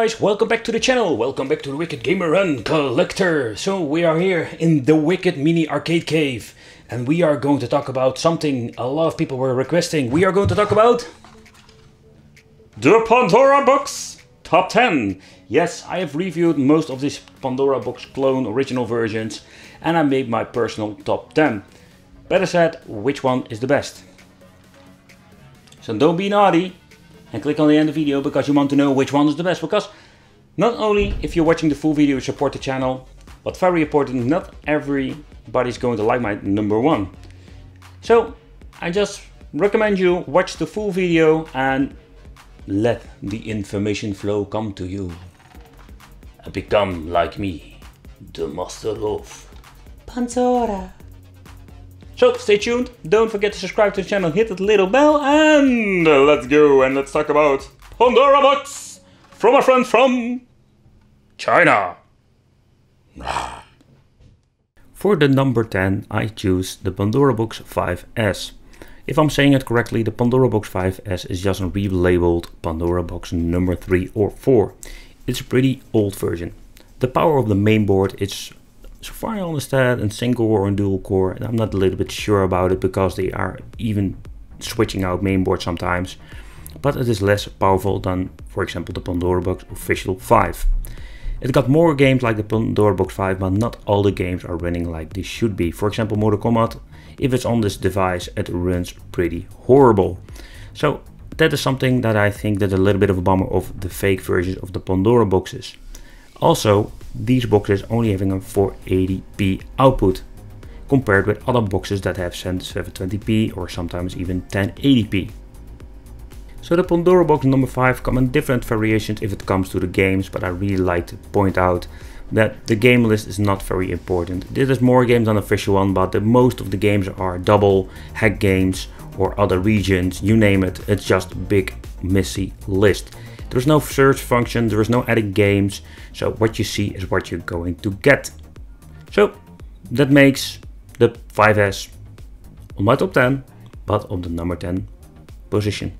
guys, welcome back to the channel, welcome back to the Wicked Gamer and Collector. So we are here in the Wicked Mini Arcade Cave and we are going to talk about something a lot of people were requesting. We are going to talk about... The Pandora Box Top 10. Yes, I have reviewed most of these Pandora Box clone original versions and I made my personal top 10. Better said, which one is the best. So don't be naughty and click on the end of the video because you want to know which one is the best. Because not only if you're watching the full video you support the channel, but very important, not everybody's going to like my number one. So I just recommend you watch the full video and let the information flow come to you. And become like me, the master of Pandora. So stay tuned, don't forget to subscribe to the channel, hit that little bell and uh, let's go and let's talk about Pandora Box from a friend from China. For the number 10 I choose the Pandora Box 5S. If I'm saying it correctly, the Pandora Box 5S is just a relabeled Pandora Box number 3 or 4. It's a pretty old version. The power of the main board is so far I understand in single core and dual core. And I'm not a little bit sure about it because they are even switching out mainboard sometimes. But it is less powerful than, for example, the Pandora Box Official 5. It got more games like the Pandora Box 5, but not all the games are running like they should be. For example, Mortal Kombat, if it's on this device, it runs pretty horrible. So that is something that I think that a little bit of a bummer of the fake versions of the Pandora boxes. Also, these boxes only having a 480p output compared with other boxes that have 720p or sometimes even 1080p. So the Pandora box number 5 come in different variations if it comes to the games, but I really like to point out that the game list is not very important. There is more games than the official one, but the, most of the games are double, hack games or other regions, you name it, it's just big messy list. There's no search function, there is no added games, so what you see is what you're going to get. So that makes the 5S on my top 10, but on the number 10 position.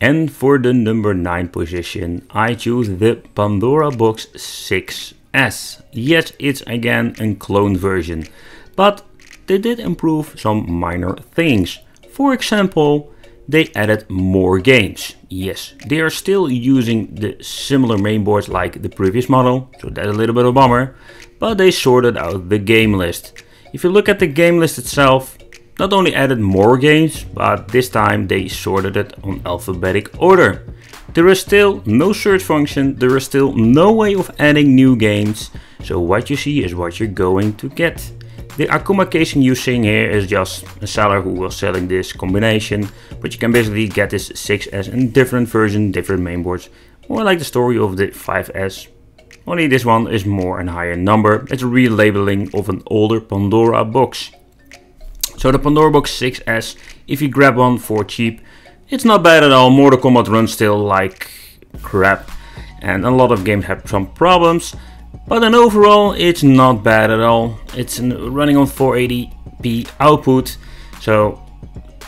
And for the number 9 position, I choose the Pandora Box 6S. Yes, it's again a clone version, but they did improve some minor things. For example, they added more games. Yes, they are still using the similar mainboards like the previous model, so that's a little bit of a bummer, but they sorted out the game list. If you look at the game list itself, not only added more games, but this time they sorted it on alphabetic order. There is still no search function, there is still no way of adding new games, so what you see is what you're going to get. The Akuma casing you're seeing here is just a seller who was selling this combination, but you can basically get this 6S in different version, different mainboards, more like the story of the 5S. Only this one is more and higher number, it's a relabeling of an older Pandora box. So the Pandora box 6S, if you grab one for cheap, it's not bad at all, Mortal Kombat runs still like crap, and a lot of games have some problems, but then overall, it's not bad at all. It's running on 480p output, so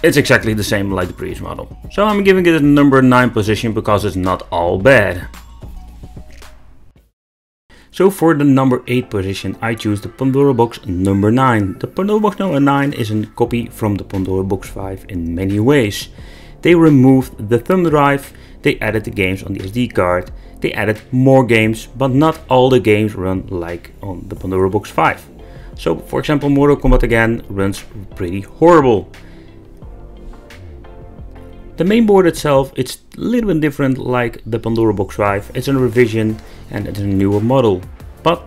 it's exactly the same like the previous model. So I'm giving it a number 9 position because it's not all bad. So for the number 8 position I choose the Pandora Box number 9. The Pandora Box number 9 is a copy from the Pandora Box 5 in many ways. They removed the thumb drive, they added the games on the SD card, they added more games, but not all the games run like on the Pandora Box 5. So for example Mortal Kombat again runs pretty horrible. The main board itself, it's a little bit different like the Pandora Box 5. It's a revision and it's a newer model. But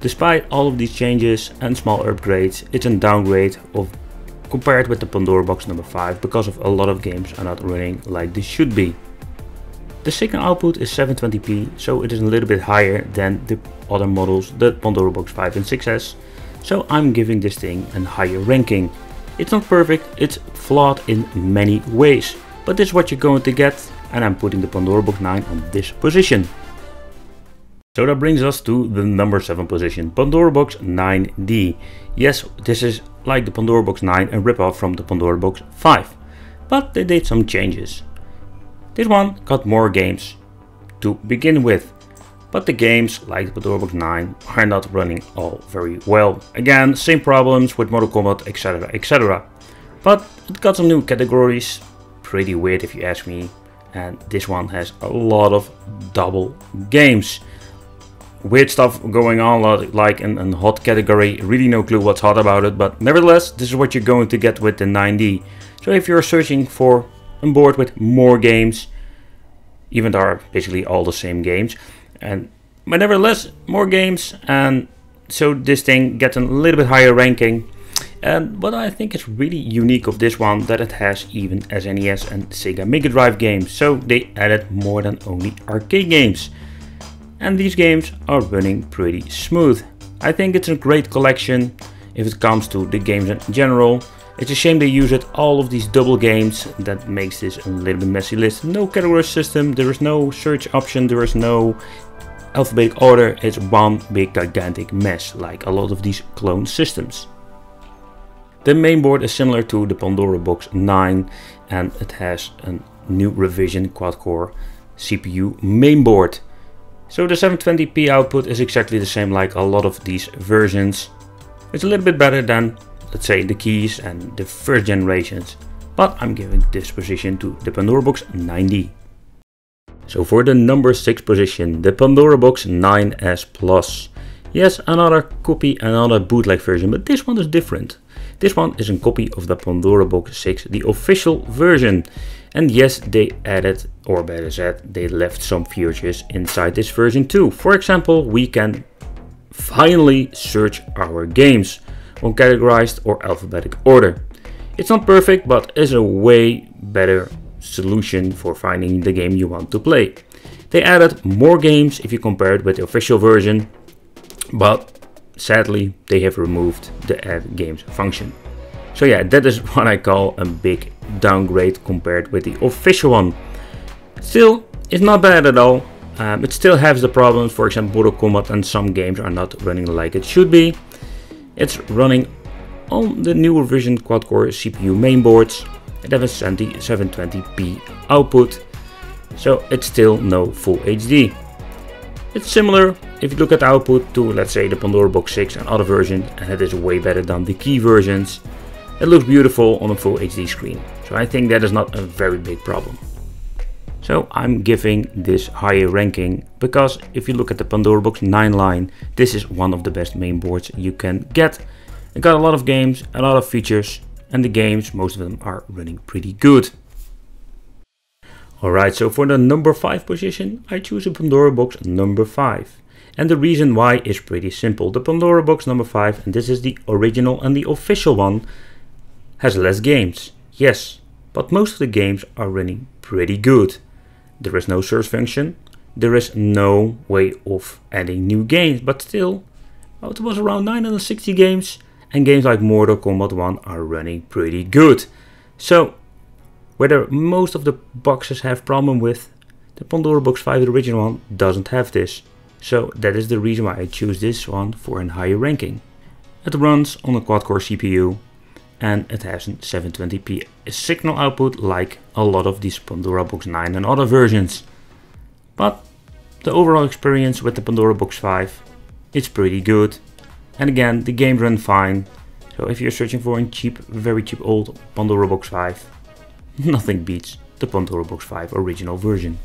despite all of these changes and small upgrades, it's a downgrade of compared with the Pandora Box number 5 because of a lot of games are not running like they should be. The signal output is 720p, so it is a little bit higher than the other models, the Pandora Box 5 and 6S, so I'm giving this thing a higher ranking. It's not perfect, it's flawed in many ways, but this is what you're going to get, and I'm putting the Pandora Box 9 on this position. So that brings us to the number 7 position, Pandora Box 9D. Yes, this is like the Pandora Box 9 and ripoff from the Pandora Box 5, but they did some changes. This one got more games to begin with, but the games like the Pandora Box 9 are not running all very well. Again, same problems with Mortal Kombat etc etc. But it got some new categories, pretty weird if you ask me, and this one has a lot of double games. Weird stuff going on like in a hot category, really no clue what's hot about it, but nevertheless this is what you're going to get with the 9D. So if you're searching for on board with more games, even though are basically all the same games. And but nevertheless, more games, and so this thing gets a little bit higher ranking. And what I think is really unique of this one, that it has even SNES and Sega Mega Drive games. So they added more than only arcade games. And these games are running pretty smooth. I think it's a great collection if it comes to the games in general. It's a shame they use it all of these double games, that makes this a little bit messy list. No category system, there is no search option, there is no alphabetic order, it's one big gigantic mess, like a lot of these clone systems. The mainboard is similar to the Pandora Box 9 and it has a new revision quad-core CPU mainboard. So the 720p output is exactly the same like a lot of these versions. It's a little bit better than let's say the keys and the first generations, but I'm giving this position to the Pandora Box 9D. So for the number 6 position, the Pandora Box 9S Plus. Yes, another copy, another bootleg version, but this one is different. This one is a copy of the Pandora Box 6, the official version. And yes, they added, or better said, they left some features inside this version too. For example, we can finally search our games on categorized or alphabetic order. It's not perfect, but is a way better solution for finding the game you want to play. They added more games if you compare it with the official version, but sadly they have removed the add games function. So yeah, that is what I call a big downgrade compared with the official one. Still, it's not bad at all. Um, it still has the problems, for example Mortal Kombat and some games are not running like it should be. It's running on the newer Vision quad-core CPU mainboards. It has a 720p output, so it's still no full HD. It's similar if you look at the output to let's say the Pandora Box 6 and other versions and it is way better than the key versions. It looks beautiful on a full HD screen, so I think that is not a very big problem. So I'm giving this higher ranking because if you look at the Pandora Box 9 line, this is one of the best main boards you can get. It got a lot of games, a lot of features, and the games, most of them are running pretty good. Alright, so for the number 5 position, I choose a Pandora Box number 5. And the reason why is pretty simple. The Pandora Box number 5, and this is the original and the official one, has less games. Yes, but most of the games are running pretty good. There is no search function. There is no way of adding new games, but still, well, it was around 960 games, and games like Mortal Kombat 1 are running pretty good. So, whether most of the boxes have problem with, the Pandora Box 5, the original one, doesn't have this. So that is the reason why I choose this one for a higher ranking. It runs on a quad-core CPU and it has a 720p signal output like a lot of these Pandora Box 9 and other versions. But the overall experience with the Pandora Box 5 is pretty good. And again, the games run fine. So if you're searching for a cheap, very cheap old Pandora Box 5, nothing beats the Pandora Box 5 original version.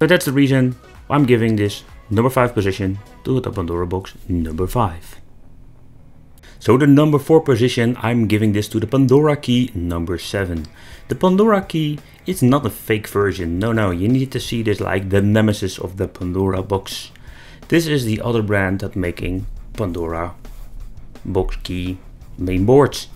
So that's the reason I'm giving this number 5 position to the Pandora Box number 5. So the number 4 position, I'm giving this to the Pandora key number 7. The Pandora key is not a fake version, no no, you need to see this like the nemesis of the Pandora box. This is the other brand that making Pandora box key main boards.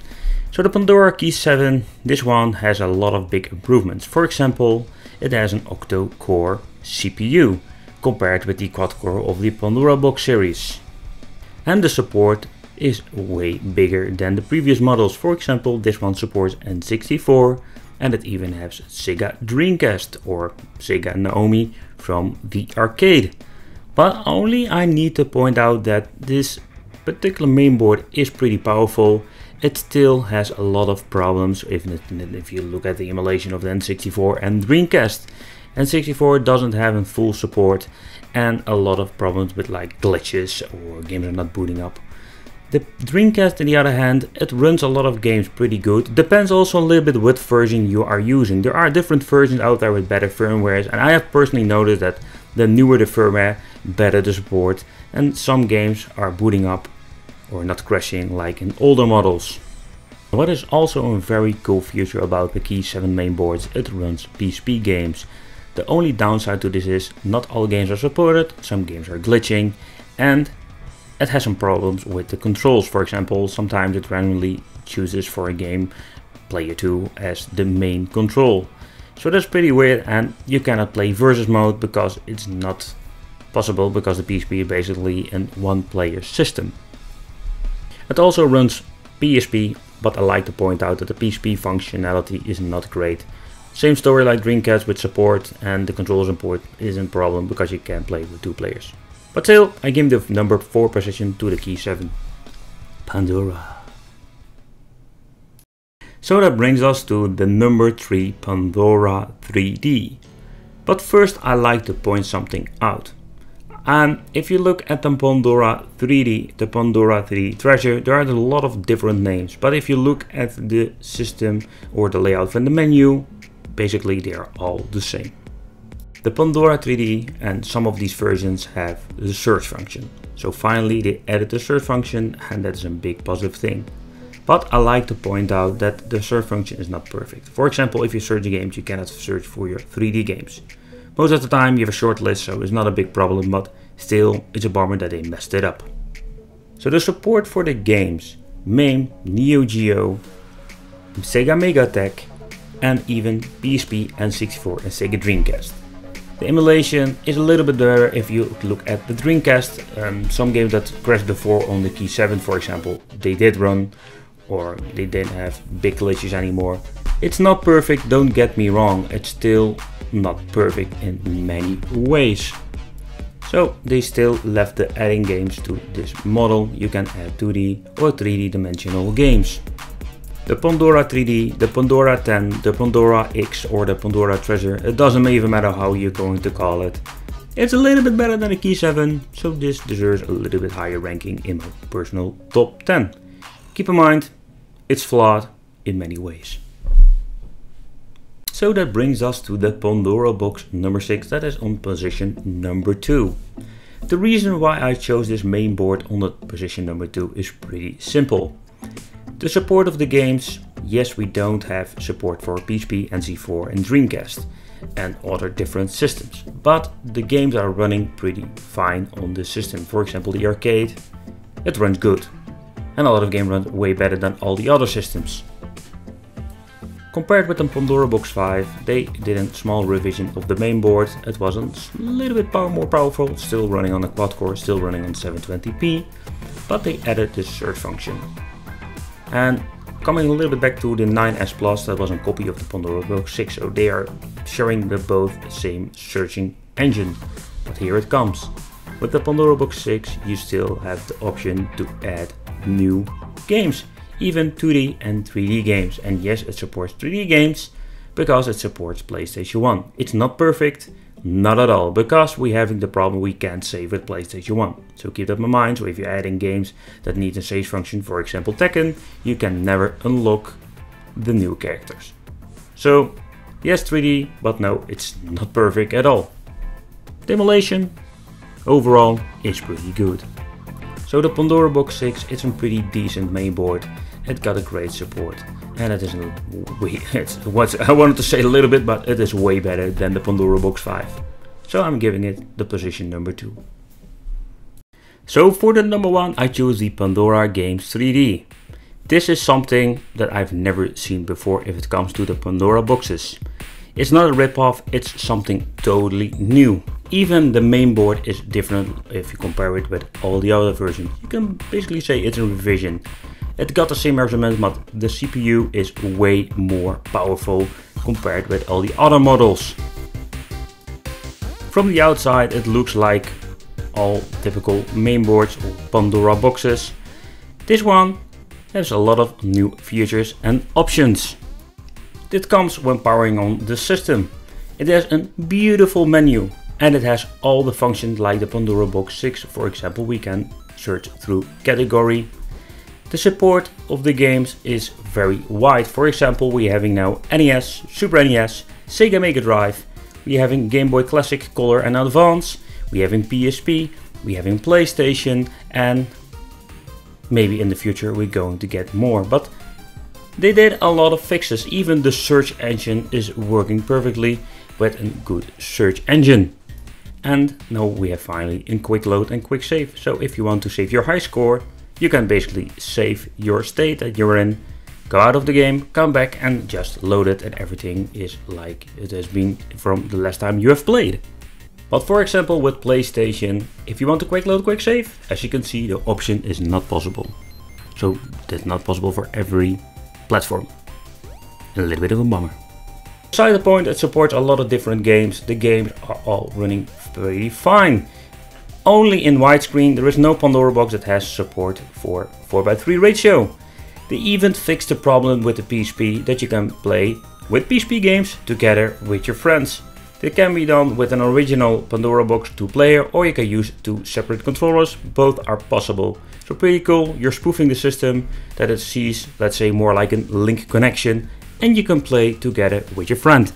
So the Pandora Key 7, this one has a lot of big improvements. For example, it has an octo-core CPU compared with the quad-core of the Pandora Box series. And the support is way bigger than the previous models. For example, this one supports N64 and it even has Sega Dreamcast or Sega Naomi from the arcade. But only I need to point out that this particular mainboard is pretty powerful it still has a lot of problems if, if you look at the emulation of the N64 and Dreamcast. N64 doesn't have full support and a lot of problems with like glitches or games are not booting up. The Dreamcast on the other hand, it runs a lot of games pretty good. Depends also a little bit what version you are using. There are different versions out there with better firmwares and I have personally noticed that the newer the firmware, better the support and some games are booting up or not crashing like in older models. What is also a very cool feature about the Key 7 mainboards, it runs PSP games. The only downside to this is not all games are supported, some games are glitching and it has some problems with the controls. For example, sometimes it randomly chooses for a game player 2 as the main control. So that's pretty weird and you cannot play versus mode because it's not possible because the PSP is basically a one player system. It also runs PSP but I like to point out that the PSP functionality is not great. Same story like Dreamcast with support and the controls import isn't a problem because you can play with two players. But still, I gave the number 4 position to the Key 7. Pandora. So that brings us to the number 3 Pandora 3D. But first I like to point something out. And if you look at the Pandora 3D, the Pandora 3D Treasure, there are a lot of different names. But if you look at the system or the layout from the menu, basically they are all the same. The Pandora 3D and some of these versions have the search function. So finally they added the search function and that's a big positive thing. But I like to point out that the search function is not perfect. For example, if you search games, you cannot search for your 3D games. Most of the time you have a short list, so it's not a big problem, but still it's a bummer that they messed it up. So the support for the games, MAME, Neo Geo, Sega MegaTek, and even PSP, N64 and Sega Dreamcast. The emulation is a little bit better if you look at the Dreamcast. Um, some games that crashed before on the Key 7 for example, they did run or they didn't have big glitches anymore. It's not perfect, don't get me wrong, it's still not perfect in many ways. So they still left the adding games to this model. You can add 2D or 3D dimensional games. The Pandora 3D, the Pandora 10, the Pandora X or the Pandora Treasure, it doesn't even matter how you're going to call it. It's a little bit better than the Key 7, so this deserves a little bit higher ranking in my personal top 10. Keep in mind, it's flawed in many ways. So that brings us to the Pandora box number 6 that is on position number 2. The reason why I chose this main board on the position number 2 is pretty simple. The support of the games, yes we don't have support for PSP, N64 and Dreamcast and other different systems, but the games are running pretty fine on the system. For example the arcade, it runs good and a lot of games run way better than all the other systems. Compared with the Pandora Box 5, they did a small revision of the main board. It was a little bit power more powerful, still running on a quad core, still running on 720p, but they added this search function. And coming a little bit back to the 9S Plus, that was a copy of the Pandora Box 6, so they are sharing the both same searching engine. But here it comes. With the Pandora Box 6, you still have the option to add new games, even 2D and 3D games. And yes, it supports 3D games because it supports PlayStation 1. It's not perfect, not at all, because we having the problem we can't save with PlayStation 1. So keep that in mind, so if you're adding games that need a save function, for example Tekken, you can never unlock the new characters. So yes 3D, but no, it's not perfect at all. The emulation overall is pretty good. So the Pandora Box 6 is a pretty decent mainboard, it got a great support and it is it's what I wanted to say a little bit, but it is way better than the Pandora Box 5. So I'm giving it the position number 2. So for the number 1 I choose the Pandora Games 3D. This is something that I've never seen before if it comes to the Pandora boxes. It's not a ripoff, it's something totally new. Even the main board is different if you compare it with all the other versions. You can basically say it's a revision. It got the same measurements, but the CPU is way more powerful compared with all the other models. From the outside it looks like all typical mainboards or Pandora boxes. This one has a lot of new features and options. This comes when powering on the system. It has a beautiful menu and it has all the functions like the Pandora Box 6 for example we can search through category. The support of the games is very wide. For example we are having now NES, Super NES, Sega Mega Drive, we are having Game Boy Classic Color and Advance, we are having PSP, we are having PlayStation and maybe in the future we're going to get more. But they did a lot of fixes. Even the search engine is working perfectly with a good search engine. And now we have finally in quick load and quick save. So if you want to save your high score, you can basically save your state that you're in, go out of the game, come back and just load it and everything is like it has been from the last time you have played. But for example with PlayStation, if you want to quick load quick save, as you can see the option is not possible. So that's not possible for every platform. A little bit of a bummer. Beside the point it supports a lot of different games, the games are all running pretty fine. Only in widescreen there is no Pandora box that has support for 4x3 ratio. They even fixed the problem with the PSP that you can play with PSP games together with your friends. It can be done with an original Pandora box 2 player or you can use two separate controllers, both are possible. So pretty cool, you're spoofing the system that it sees, let's say more like a link connection and you can play together with your friend.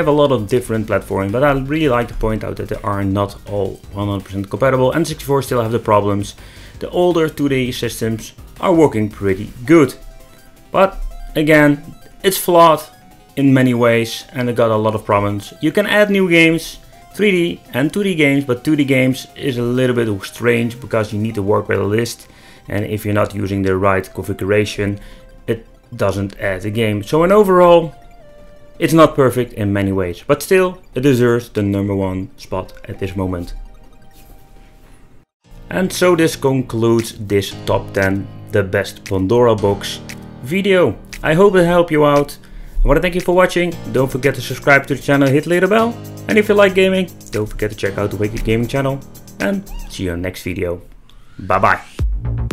Have a lot of different platforming, but I really like to point out that they are not all 100% compatible. N64 still have the problems. The older 2D systems are working pretty good. But again, it's flawed in many ways and it got a lot of problems. You can add new games, 3D and 2D games, but 2D games is a little bit strange because you need to work with a list and if you're not using the right configuration, it doesn't add the game. So in overall, it's not perfect in many ways, but still it deserves the number one spot at this moment. And so this concludes this top 10 the best Pandora box video. I hope it helped you out. I want to thank you for watching. Don't forget to subscribe to the channel, hit the bell. And if you like gaming, don't forget to check out the Wicked Gaming channel. And see you in the next video. Bye bye.